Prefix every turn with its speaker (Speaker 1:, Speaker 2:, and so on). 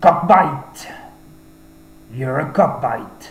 Speaker 1: Cockbite. You're a cockbite.